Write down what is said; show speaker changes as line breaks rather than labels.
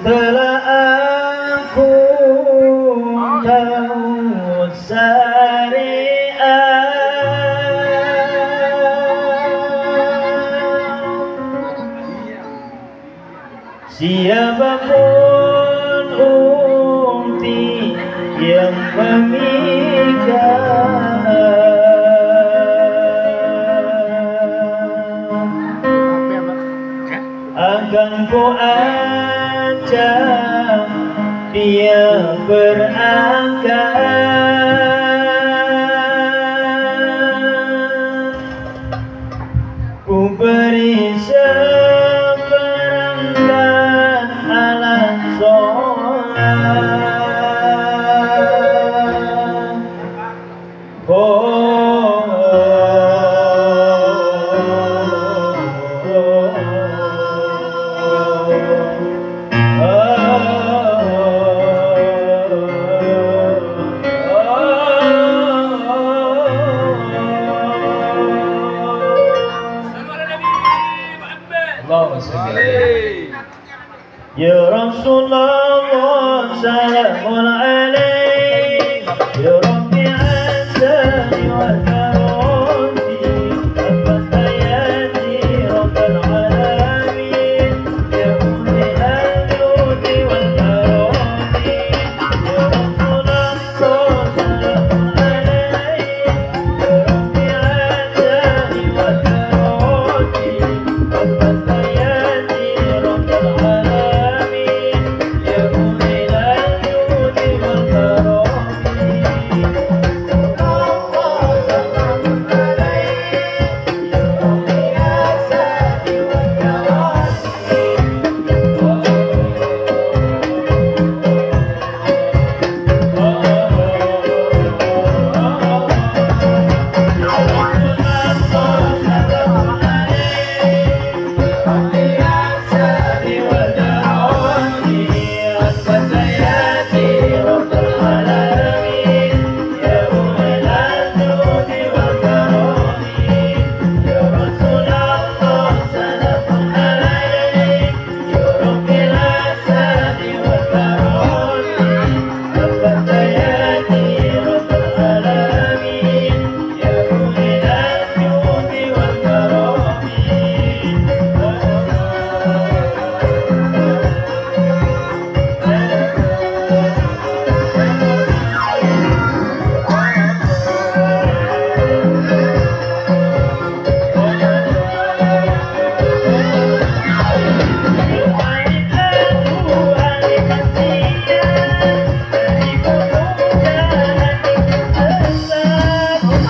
telah aku tahu syariat siapa pun akan ku ajak dia berangkat ku beri seperangkat alat sholat oh,
يا رسول
الله سلام عليك